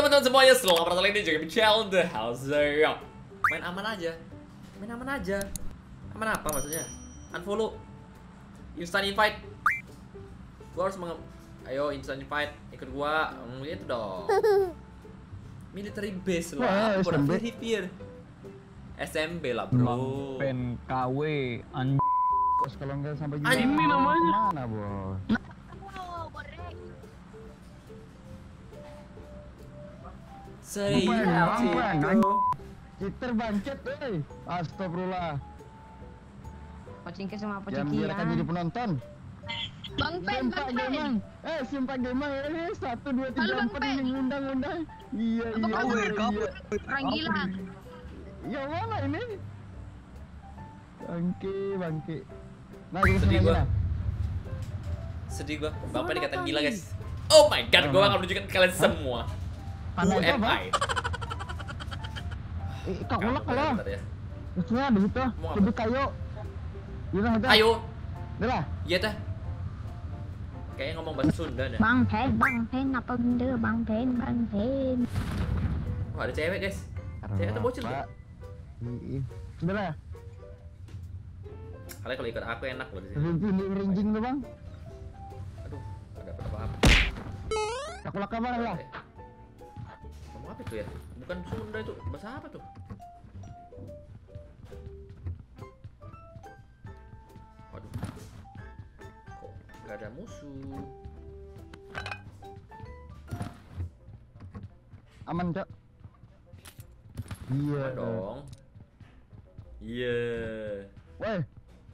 Teman-teman semuanya, selamat datang lagi di Jaga Channel The House Zero. Main aman aja. Main aman aja. Aman apa maksudnya? Unfollow. Instant invite. Gua harus menge... Ayo instant invite, ikut gua. Hmm, itu dong. Military base lah. Aku udah SMB. lah, bro. Pen KW anj Bos kalau nggak sampai Anj- ini namanya mana bos Bukan, bro. kita bangkit eh astagfirullah Pocingke sama jangan biarkan jadi penonton Bang Pen, Bang Pen. Gemang eh Simpa Gemang ini satu dua tiga empat ini ngundang ngundang iya Apa iya kabar? iya iya Orang gila. ya mana ini bangke bangke nah kita Sedih gua. Sedih gua. Bapak dikatain gila, guys. Oh my god, gua akan menunjukkan ke kalian semua. Who Panah itu am apa? I? eh kak ulak kalau ya. Maksudnya gitu apa? jadi kayu Gila ada Ayo. Lah Iya teh. Kayaknya ngomong bahasa Sunda dah. Bang Pen, Bang Pen, apa benda Bang Pen, Bang Pen. Wah, ada cewek, guys. Cewek atau bocil tuh? Sudah lah Kalian kalau ikut aku enak loh di sini. Rinjing rinjing tuh bang Aduh, ada apa-apa. Aku laka bang lah Eh, apa itu ya? Bukan Sunda itu. Bahasa apa tuh? Waduh. Kok nggak ada musuh? Aman cok Iya dong. Iya. Woi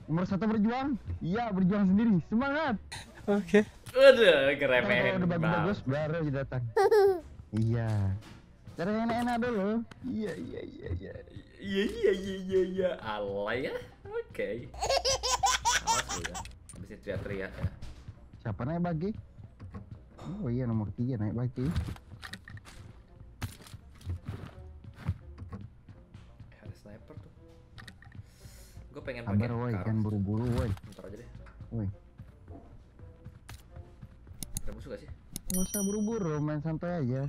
Nomor satu berjuang Iya berjuang sendiri Semangat Udah, Kalau keremehin udah banget. Baru aja datang Iya Cara yang enak-enak dulu Iya iya iya iya Iya iya iya iya iya alay ya. Oke. Awas lu ya. Habis teriak-teriak ya. Siapa naik bagi? Oh iya nomor tiga naik bagi Eh, ada sniper tuh. Gue pengen Sabar pakai woi kar. Kan buru-buru woi Ntar aja deh. Woi Ada musuh gak sih? Nggak usah buru-buru, main santai aja.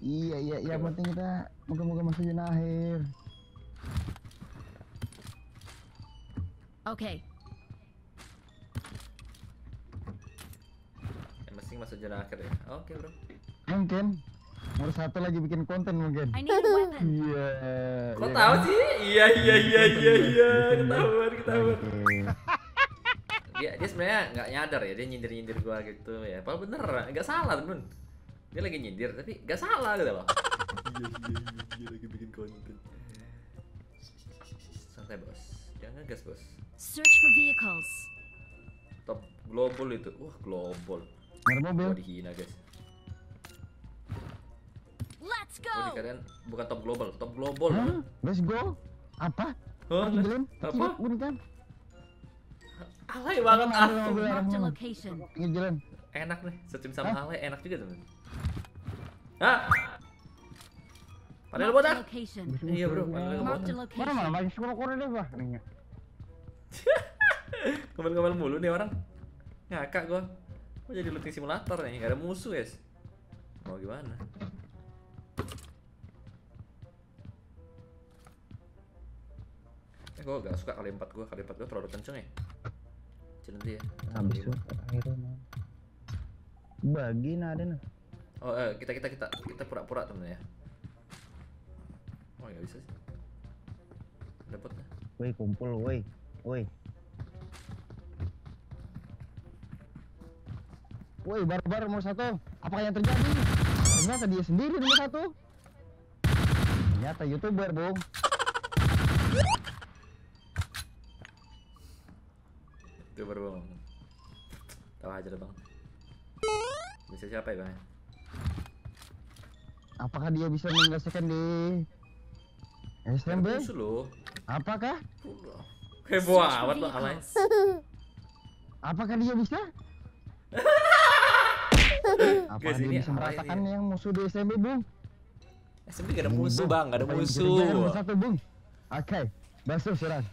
Iya iya, yang Oke, penting kita moga-moga masuk zona akhir. Okay. Yang penting masuk zona akhir ya. Oke bro. Mungkin nomor satu lagi bikin konten mungkin. I need a weapon. Iya. Kok iya tahu kan? sih? Iya iya iya iya iya. Ketahuan ketahuan. Oke. Dia dia sebenarnya nggak nyadar ya dia nyindir nyindir gua gitu ya. Padahal bener nggak salah temen. Dia lagi nyindir tapi nggak salah gitu loh. Iya iya iya dia lagi bikin konten. Santai bos. Jangan gas bos. Search for vehicles. Top global itu. Wah global. Nyari mobil. Gua dihina guys. Let's Gua go. dikatakan bukan top global, top global. Hah? Let's go. Apa? Hah? Ngejelin? Apa? Alay banget Mana ada aku. mobil arah Marked a mana? location. Ngejelin. Enak nih, stream sama? Alay enak juga temen. Hah? Padahal Marked a botak. location. Iya bro, padahal Marked a botak. Mana mana sekolah korea deh bah. Nih. Kemel-kemel mulu nih orang. Ngakak gua. Gua jadi looting simulator nih, gak ada musuh guys. Mau gimana? Eh, gua gak suka kali empat gua, kali empat gua terlalu kenceng ya. Cil nanti ya. Habis akhirnya. Bagi nah ada nah. Oh, eh, kita kita kita kita pura-pura temen ya. Oh, nggak bisa sih. Dapat. Woi kumpul woi. Woi. Woi barbar nomor satu. Apa yang terjadi? Ternyata dia sendiri nomor satu. Ternyata youtuber bung. Baru bang. Tahu aja bang. Bisa siapa ya bang? Apakah dia bisa mengeluarkan di SMB? Apakah? Heboh amat lo alay. Apakah dia bisa? Apakah dia bisa merasakan yang musuh di SMB bung? SMB gak ada musuh bang, gak ada musuh. satu bung. Oke, basuh serang.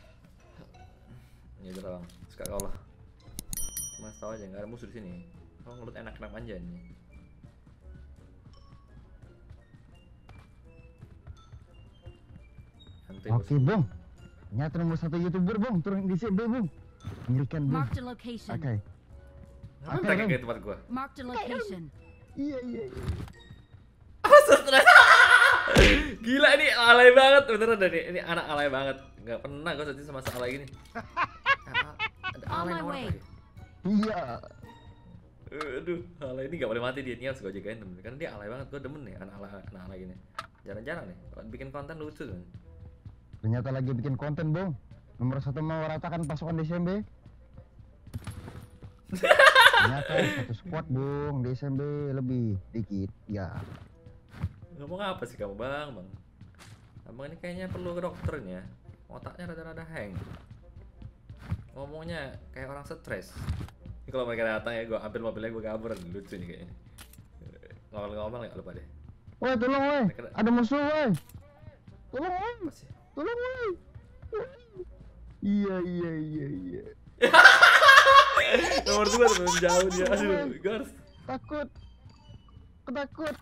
Ya udah bang, suka kau lah. Mas tahu aja nggak ada musuh di sini. Kau ngelut enak-enak aja nih. Santai. Oke, Bung. Ternyata nomor satu YouTuber, Bung. Turun di CB, Bung. Mengerikan, Bung. Marked a location. Oke. Oke, mereka Bang. ke tempat gua? Marked a location. Iya, iya, iya. Apa stres? Gila ini alay banget beneran nih. Ini anak alay banget. Gak pernah gue sedih sama alay gini. Ada alay my nomor way. apa ya? Iya. Aduh, alay ini gak boleh mati dia. Ini harus gue jagain temen. Karena dia alay banget. Gue demen nih anak alay, anak alay gini. Jarang-jarang nih. Bikin konten lucu kan. Ternyata lagi bikin konten, Bung. Nomor satu meratakan pasukan DSMB. Ternyata satu squad, Bung. DSMB lebih dikit. Ya. Ngomong apa sih kamu bang, bang? Abang ini kayaknya perlu ke dokter nih ya. Otaknya rada-rada hang. Ngomongnya kayak orang stres. Ini kalau mereka datang ya, gue ambil mobilnya gue kabur. Lucu nih kayaknya. Ngomong-ngomong nggak lupa deh. Woi, tolong, woi. Ada musuh, woi. Tolong, woi. Apa sih? Tolong, woi. Iya, iya, iya, iya. Nomor dua temen jauh dia. Aduh, gue harus. Takut. Aku takut.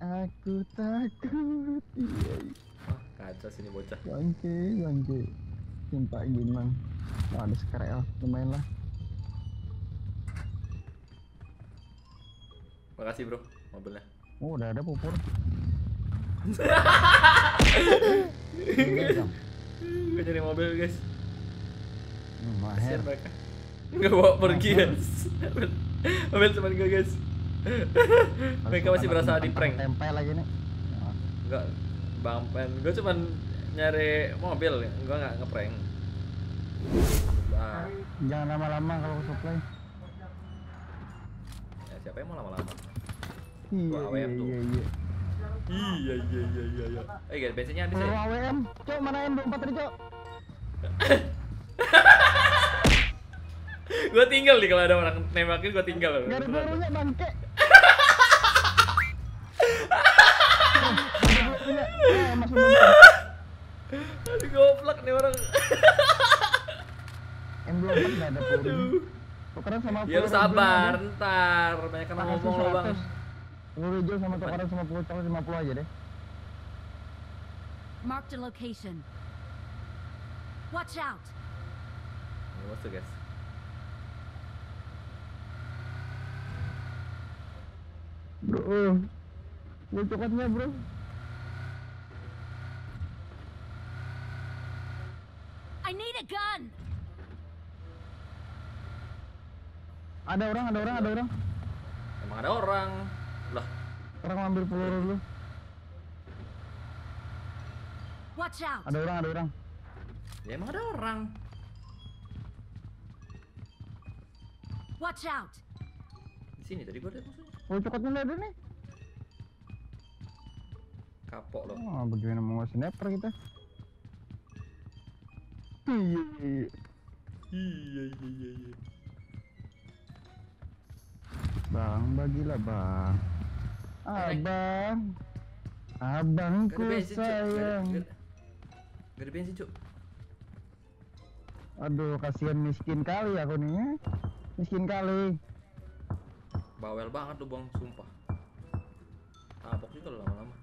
Aku takut. Iya, iya. Wah, kacau sini bocah. Bangke, bangke. Cinta gimana? Oh, ada skrl, lumayan lah. Makasih bro, mobilnya. Oh, udah ada pupur. Gue nyari mobil guys. Hmm, mereka. Nggak bawa pergi guys. mobil cuma gue guys. mereka masih berasa di prank. Tempel lagi nih. Enggak, Bang Pen. Gue cuman nyari mobil, gue nggak ngeprank. Jangan lama-lama kalau supply. ya siapa yang mau lama-lama? Iya, iya, tuh. iya, iya. Iya iya iya iya iya. Eh guys, bensinnya habis ya. AWM, cok mana M24 tadi cok? gue tinggal nih kalau ada orang nembakin gue tinggal. Gak ada pelurunya bangke. Aduh goblok nih orang. M24 gak ada peluru. Tukeran sama Ya sabar, ntar banyak kan Makasih, ngomong lo bang. 100. Peluru hijau sama tukeran sama peluru coklat 50 aja deh. Marked a location. Watch out. Ini guys. Bro, uh, peluru coklatnya bro. I need a gun. Ada orang, ada orang, ada orang. Emang ada orang. Orang ngambil peluru dulu. Watch out. Ada orang, ada orang. ya emang ada orang. Watch out. Di sini tadi gue ada musuhnya. Peluru coklatnya nggak ada nih. Kapok lo. Oh, bagaimana mau sniper kita? Iya, iya. Iya iya iya iya. Bang, bagilah bang. Abang, abangku bensin sayang. gak ada- bensin cuk. Aduh, kasihan miskin kali aku nih ya. Miskin kali. Bawel banget lu bang, sumpah. Tabok juga lama-lama.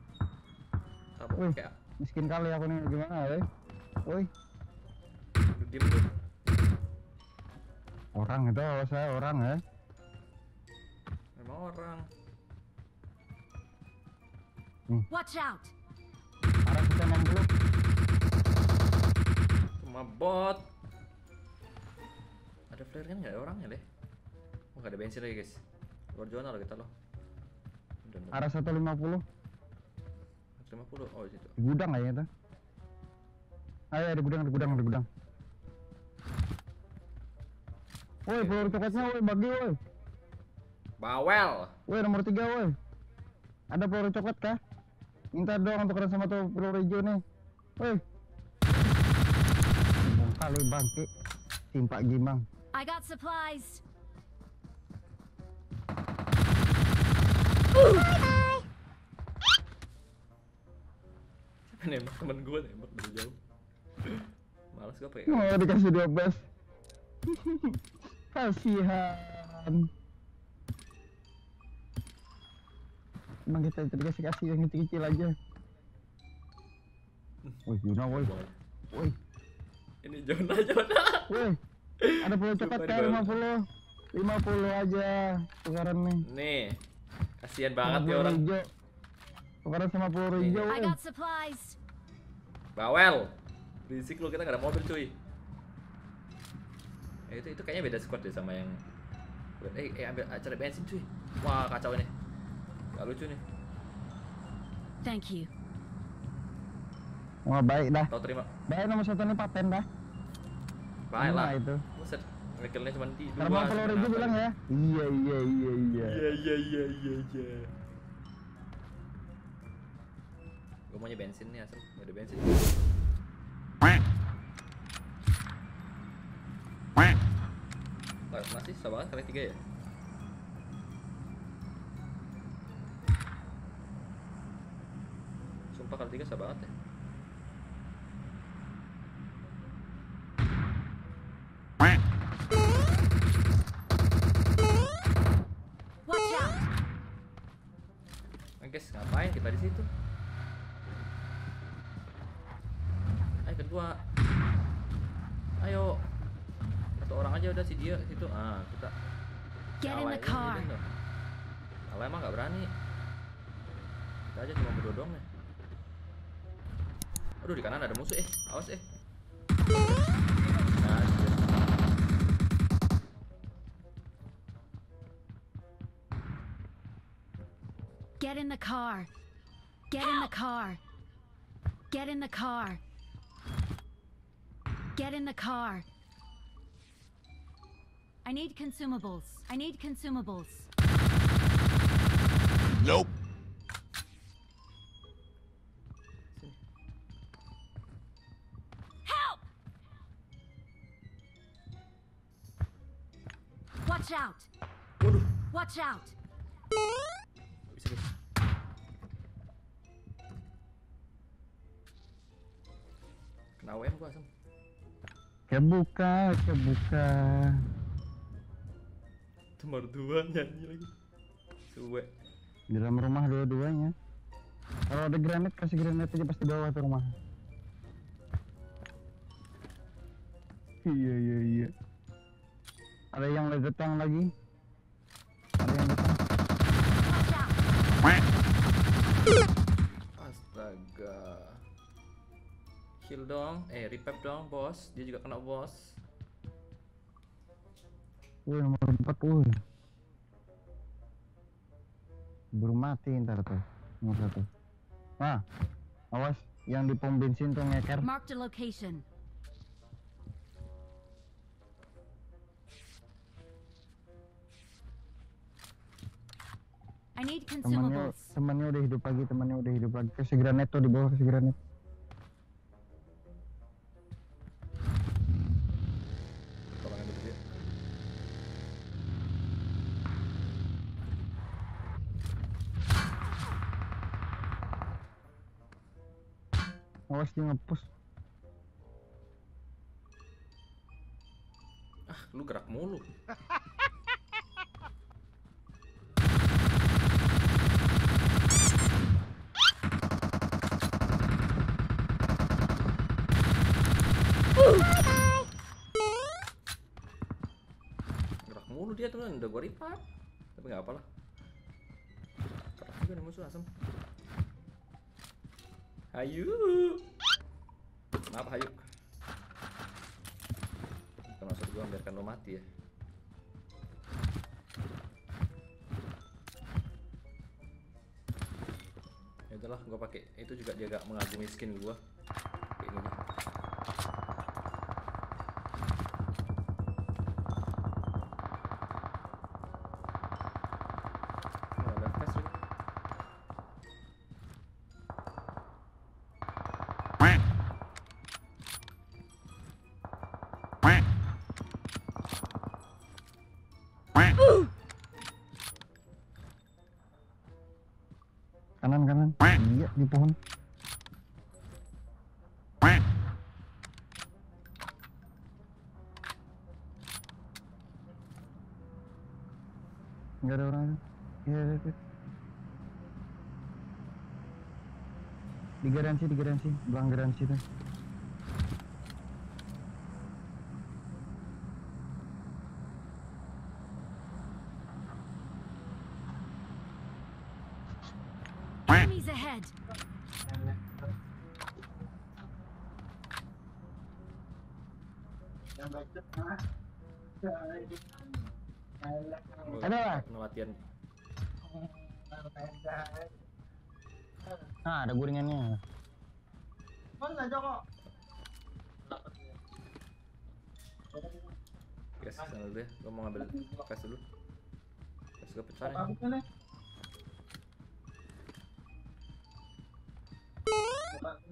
Tabok Wih. kayak Miskin kali aku nih gimana ya? Woi, diem orang itu kalau saya orang ya. Emang orang. Watch out. Arah kita 60. Cuma bot. Ada flare kan nggak ada orangnya deh. Oh nggak ada bensin lagi guys. Luar zona lo kita lo. Udah udah. Arah 150 150 oh di situ. di gudang kayaknya tuh. Ayo di gudang, di gudang, di gudang. Woi, peluru coklatnya woi, bagi woi. Bawel. Woi, nomor 3 woi. Ada peluru coklat kah? Minta dong tukeran sama tuh peluru hijau nih. Woi. Kali bangke. Timpak gimang. I got supplies. Siapa nembak temen gue nembak dari jauh. Males gue pakai. Oh, dikasih 12. Kasihan. Emang kita dikasih kasih yang kecil-kecil aja. Woi, Yuna, woi. Woi, Ini Jona, Jona. woi. Ada pulau coklat Sumpah kayak dibalas. 50. 50 aja tukaran nih. Nih, kasihan banget ya 50 orang. hijau. Tukaran sama 50 hijau. I woi. got supplies. Bawel. Berisik lu kita gak ada mobil cuy. Eh, itu itu kayaknya beda squad deh sama yang Eh, eh ambil cari bensin cuy. Wah, kacau ini. Gak lucu nih. Thank you. Wah, baik dah. Tahu terima. Baik nomor satu nih paten dah. Baik lah. Itu. Buset. Ngekillnya cuma di dua. Karena 50 ribu bilang ya. Iya, iya, iya, iya. Iya iya iya iya iya. Gue maunya bensin nih asal, gak ada bensin. Wah, masih banget kali tiga ya? Kali tiga susah banget ya. Watch out. Nah, guys, ngapain kita di situ? Ayo kedua. Ayo. Satu orang aja udah si dia situ. Ah, kita Get in the car. Kalau emang nggak berani. Kita aja cuma berdua doang nih. Aduh di kanan ada musuh eh. Awas eh. Get in the car. Get in the car. Get in the car. Get in the car. I need consumables. I need consumables. Watch out! Kena WM gua asem. Kebuka, kebuka. Itu mertua nyanyi lagi. Suwe. Di dalam rumah dua-duanya. Kalau ada granat kasih granat aja pasti bawah tuh rumah. Iya iya iya. Ada yang lagi datang lagi. Astaga. Heal dong, eh revive dong bos. Dia juga kena bos. Wih nomor empat wih. Belum mati ntar tuh nomor satu. Nah, awas yang di pom bensin tuh ngeker. Marked a location. I need Temannya consumables. temannya udah hidup lagi, temannya udah hidup lagi. Kasih granat tuh di bawah kasih granat. Awas dia ngepush. Ah, lu gerak mulu. Gerak mulu dia tuh udah gua revive. Tapi nggak apa lah. Juga nih musuh asem. Hayu. Maaf Hayu. Kita maksud gua biarkan lo mati ya. Ya udahlah, gua pakai itu juga dia gak mengagumi skin gua. Kanan kanan. Iya di pohon. Enggak ada orang. Iya, iya, iya. di garansi di garansi belakang garansi tuh Enemies ahead. Ada lah. kena latihan. nah ada guringannya Gas sana dulu ya. Gua mau ngambil gas dulu. Gas gue pecah.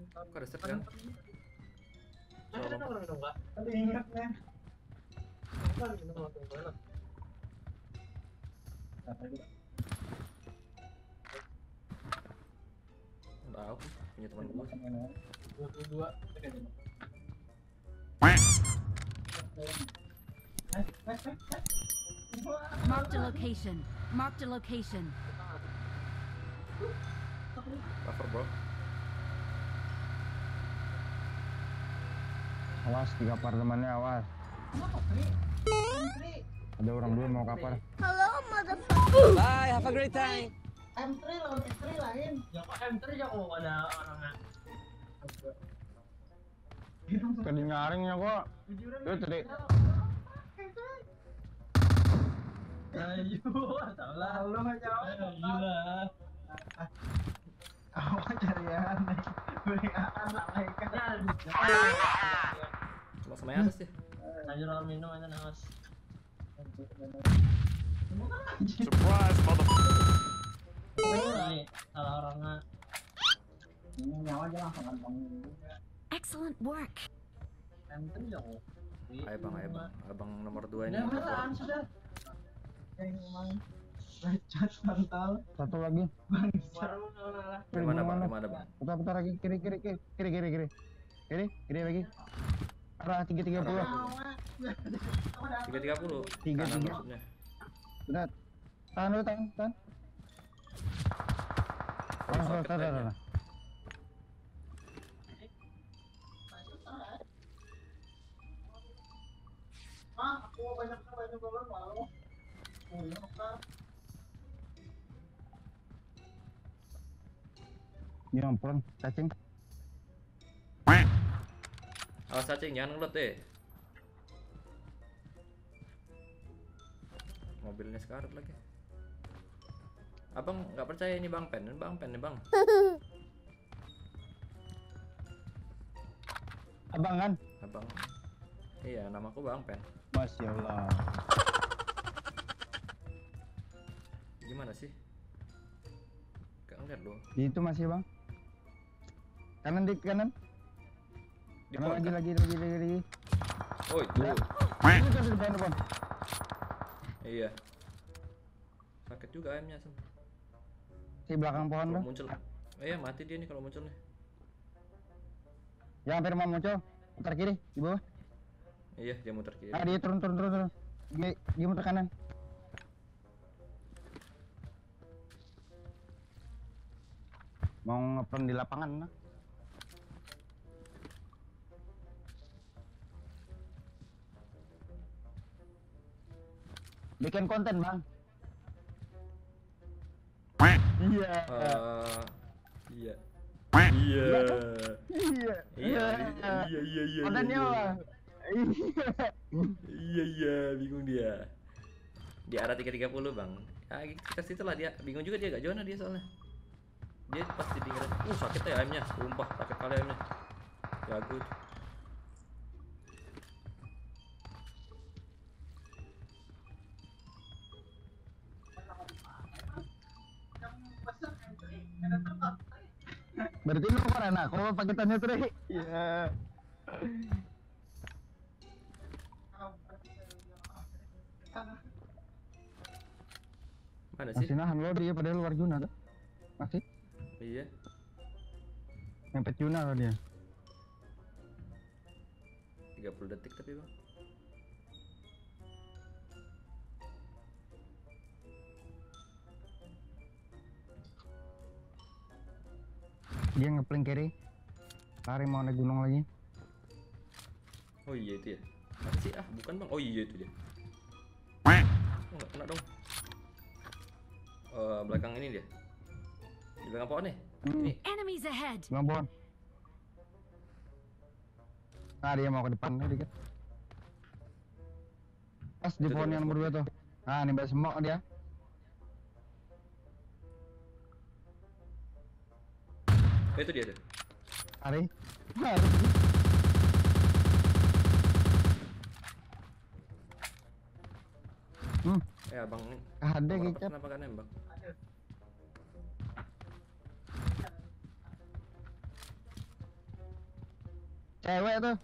Kok ada set kan? Coba. Tahu, punya teman gue. Marked a location. Marked a location. Cover bro. awas di kapar temannya awas ada orang dulu mau kapar Bye, have a great time. M3 lawan M3 lain. Ya kok M3 ya kok ada orangnya. Tadi nyaringnya kok. Itu tadi. Ayo, tau lah. Ya, lu nggak jawab. Gila. Aku cari aneh. Beriaan sama ikan. Coba sama atas deh. Ayo minum aja nawas. Surprise, mother. Excellent work. Enter. Ayo bang, ayo bang. Abang nomor 2 ini. Satu lagi. Bangsat. Di mana bang? Di mana bang? Putar putar lagi kiri kiri kiri kiri kiri kiri. Kiri lagi. Arah 330. 330. 330 maksudnya benar tahan dulu tahan tahan tahan tahan tahan tahan Ini ampun, cacing. Awas cacing, jangan ngelut deh. Mobilnya sekarat lagi. Abang nggak percaya ini bang pen, ini bang pen nih bang. abang kan Abang. Iya, namaku bang pen. masya allah Gimana sih? Gak ngeliat loh. itu masih bang kanan di kanan Di kanan lagi kan? lagi lagi lagi lagi Oh itu. ini tuh di depan depan Iya. Sakit juga ayamnya Sam. di belakang pohon tuh muncul. Oh iya mati dia nih kalau muncul nih. yang hampir mau muncul putar kiri di bawah Iya dia muter kiri. ah dia turun turun turun turun dia, dia muter kanan mau ngepron di lapangan nah. Bikin konten bang iya iya. Iya. iya Iya, iya, iya, iya, iya. kontennya iya. bang iya Iya iya, bingung dia. Di arah 330 bang. Ah, kita situ lah dia. Bingung juga dia gak zona dia soalnya. Dia pas di pinggiran. Uh sakit ya ayamnya. Sumpah sakit kali ayamnya. Jago. Berarti lu keren nah kalau paketannya tuh iya Mana sih? masih nahan lo dia pada luar zona tuh masih Iya. mepet zona lo dia 30 detik tapi bang. Dia ngeplank kiri. Lari mau naik gunung lagi. Oh iya itu ya. Apa sih? Ah, bukan bang. Oh iya itu dia. Oh, nggak kena dong. Eh, belakang ini dia. Di belakang pohon nih. Hmm. Ini. Enemies ahead! Bang Bon. Nah dia mau ke depan nih dikit. Pas di pohon yang nomor dua tuh. Nah ini mbak semok dia. Oh, itu dia tuh. Lari. Lari. Hmm, Ya bang. ada kicap. Kenapa kan nembak? Cewek tuh.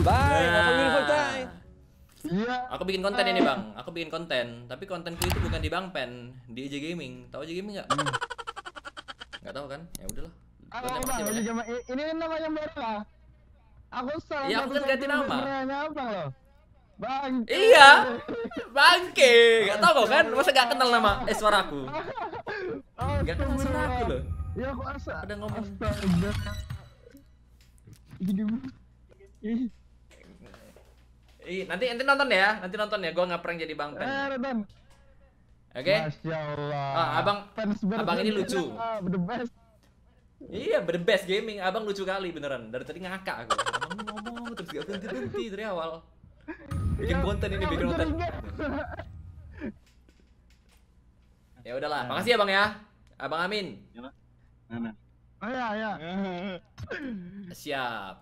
Bye, Nah. have a beautiful time. Iya. Aku bikin konten ini bang. Aku bikin konten. Tapi kontenku itu bukan di Bang Pen, di EJ Gaming. Tahu EJ Gaming nggak? Nggak tahu kan? Ya udahlah. Ah, Konten bang, pasti ini, jama- i- ini namanya baru lah. Aku salah Iya, aku kan ganti nama. Apa loh? Bang. Iya. Bangke, nggak tahu kok kan? Masa nggak kenal nama eh suaraku? Nggak kenal suaraku loh. Ya aku asa. Ada ngomong. Astaga. Ih, nanti nanti nonton ya, nanti nonton ya. Gua ngeprank jadi Bang Pen. Eh, Oke? Masya Allah. Ah, abang- Fans abang ini lucu. Ah, the best. Iya, the best gaming. Abang lucu kali beneran. Dari tadi ngakak aku. Abang ngomong terus gak berhenti berhenti dari awal. Bikin Ya, konten ini, bikin konten. curiga. Ya udahlah, makasih ya bang ya, abang Amin. Oh ya, ya. Siap.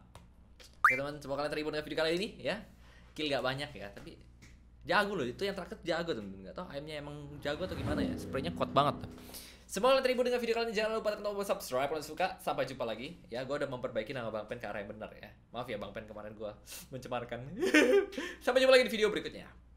Oke teman, semoga kalian terhibur dengan video kali ini ya. Kill gak banyak ya, tapi jago loh. Itu yang terakhir jago temen. Gak tau ayamnya emang jago atau gimana ya. Spraynya kuat banget. Semoga kalian terhibur dengan video kali ini. Jangan lupa tekan tombol subscribe kalau suka. Sampai jumpa lagi. Ya, gue udah memperbaiki nama Bang Pen ke arah yang benar ya. Maaf ya Bang Pen kemarin gue mencemarkan. Sampai jumpa lagi di video berikutnya.